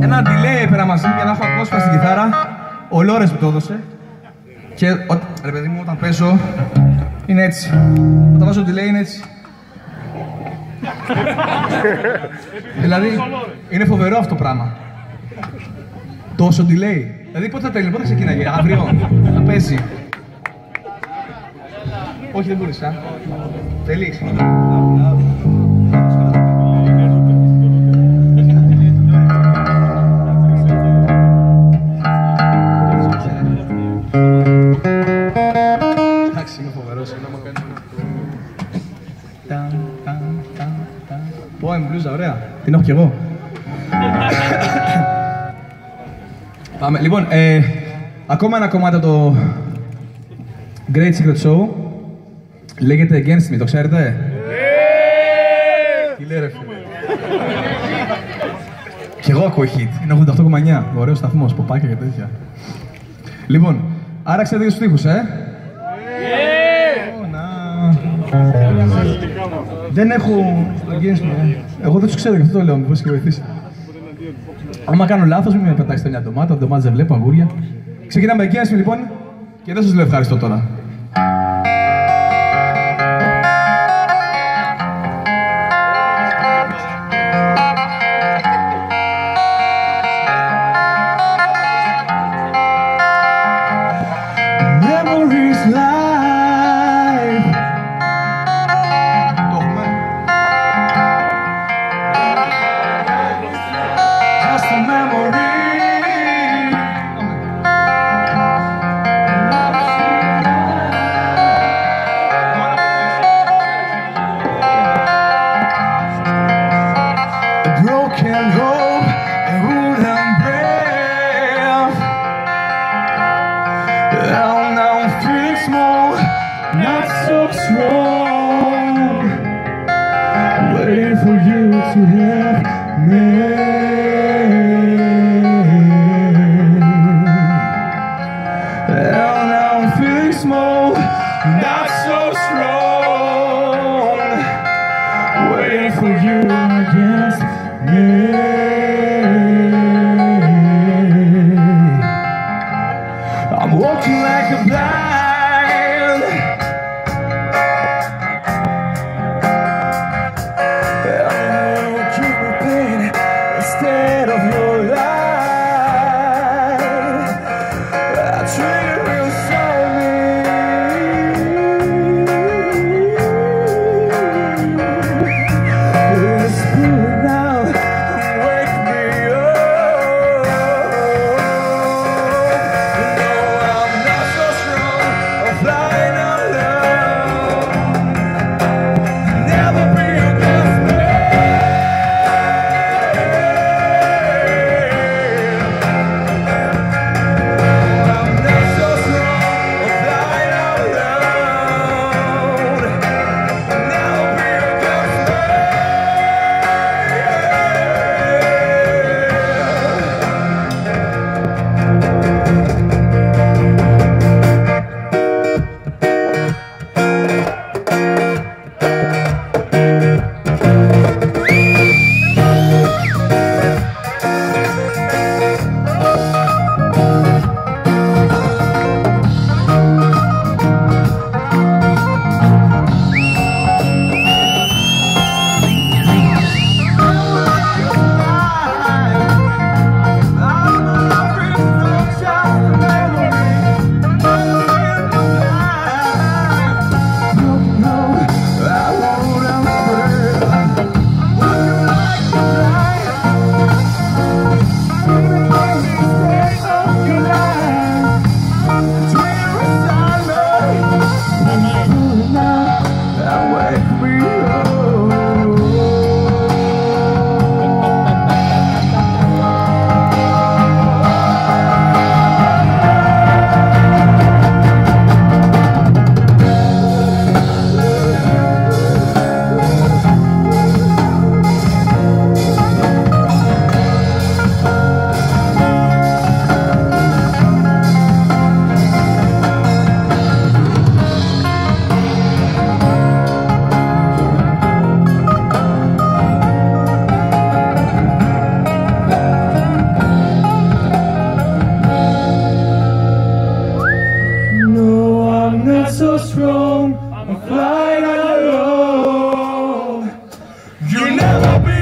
Ένα delay έπαιρα μαζί για να έχω ατμόσφαιρα στην κιθάρα. Ο Λόρες μου το έδωσε. Και ο... ρε παιδί μου, όταν παίζω, είναι έτσι. Όταν βάζω delay είναι έτσι. δηλαδή, είναι φοβερό αυτό το πράγμα. Τόσο delay. Δηλαδή, πότε θα τέλει, πότε ξεκινάει, αύριο, θα πέσει. Όχι, δεν μπορείς, α. Θέλεις. Εντάξει, είμαι φοβερός. Ταν, ταν, ταν, ταν. Πω, είμαι μπλούζα, ωραία. Την έχω κι εγώ. Πάμε. Λοιπόν, ε, ακόμα ένα κομμάτι από το Great Secret Show. Λέγεται Against Me, το ξέρετε; Τι λέει ρε φίλε; Κι εγώ ακούω hit. Είναι 88,9. Ωραίος σταθμός, ποπάκια και τέτοια. Λοιπόν, άρα ξέρετε τους στίχους, ε; Ω, να. Δεν έχω Against Me. ε. Εγώ δεν τους ξέρω, γι' αυτό το λέω, μήπως και βοηθήσει. Άμα κάνω λάθος, μην με πετάξετε μια ντομάτα. Ντομάτες δεν βλέπω, αγούρια. Ξεκινάμε Against Me, λοιπόν. Και δεν σας λέω ευχαριστώ τώρα. not so strong. Waiting for you to have me. Now I'm feeling small, not so strong. Waiting for you against me. I'm walking like a blind never be